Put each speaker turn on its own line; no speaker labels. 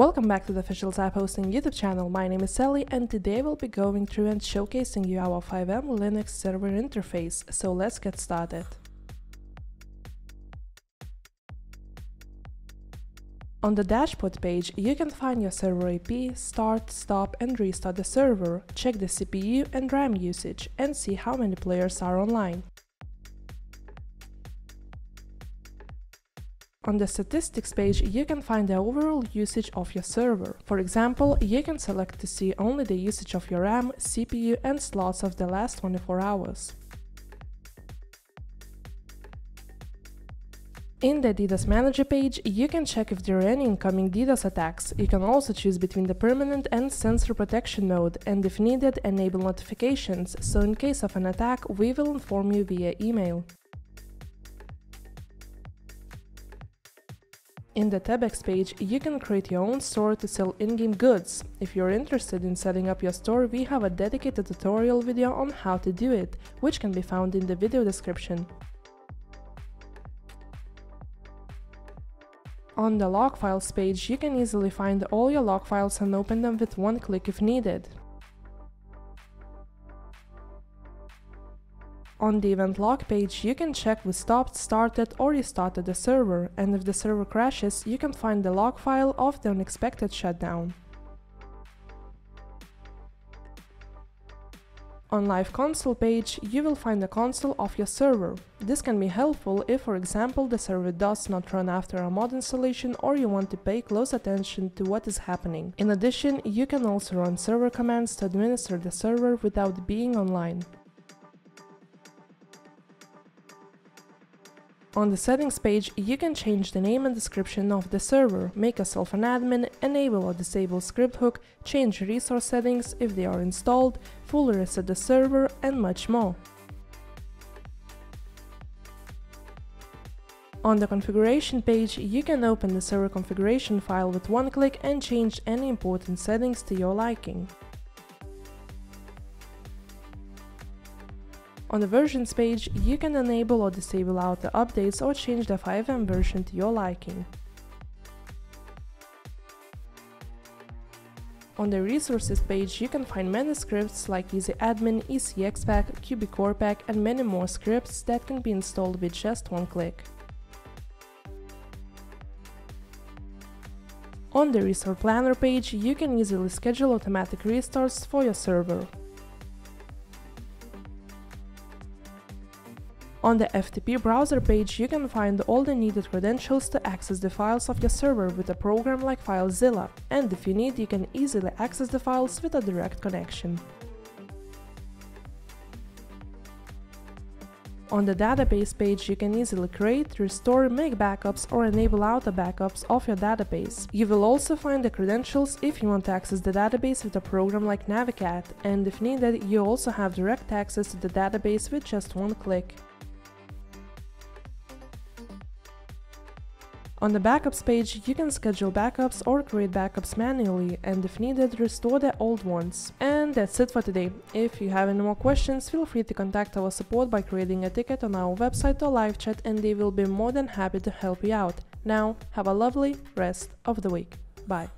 Welcome back to the official Zap Hosting YouTube channel. My name is Sally and today we'll be going through and showcasing you our FiveM Linux server interface, so let's get started. On the dashboard page, you can find your server IP, start, stop and restart the server, check the CPU and RAM usage and see how many players are online. On the statistics page, you can find the overall usage of your server. For example, you can select to see only the usage of your RAM, CPU and slots of the last 24 hours. In the DDoS Manager page, you can check if there are any incoming DDoS attacks. You can also choose between the permanent and sensor protection mode, and if needed, enable notifications, so in case of an attack, we will inform you via email. In the Tebex page, you can create your own store to sell in-game goods. If you're interested in setting up your store, we have a dedicated tutorial video on how to do it, which can be found in the video description. On the log files page, you can easily find all your log files and open them with one click if needed. On the event log page, you can check we stopped, started or restarted the server, and if the server crashes, you can find the log file of the unexpected shutdown. On Live Console page, you will find the console of your server. This can be helpful if, for example, the server does not run after a mod installation or you want to pay close attention to what is happening. In addition, you can also run server commands to administer the server without being online. On the settings page, you can change the name and description of the server, make yourself an admin, enable or disable script hook, change resource settings if they are installed, fully reset the server, and much more. On the configuration page, you can open the server configuration file with one click and change any important settings to your liking. On the versions page, you can enable or disable auto updates or change the FiveM version to your liking. On the resources page, you can find many scripts like EasyAdmin, ESXPack, QBCorePack and many more scripts that can be installed with just one click. On the Restart Planner page, you can easily schedule automatic restarts for your server. On the FTP browser page, you can find all the needed credentials to access the files of your server with a program like FileZilla, and if you need, you can easily access the files with a direct connection. On the database page, you can easily create, restore, make backups or enable auto backups of your database. You will also find the credentials if you want to access the database with a program like Navicat, and if needed, you also have direct access to the database with just one click. On the backups page, you can schedule backups or create backups manually and if needed, restore the old ones. And that's it for today. If you have any more questions, feel free to contact our support by creating a ticket on our website or live chat and they will be more than happy to help you out. Now, have a lovely rest of the week. Bye.